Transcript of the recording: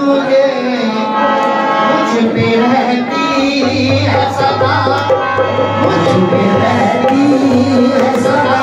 मुझे पे है सदा। मुझ पे रहती है सदा।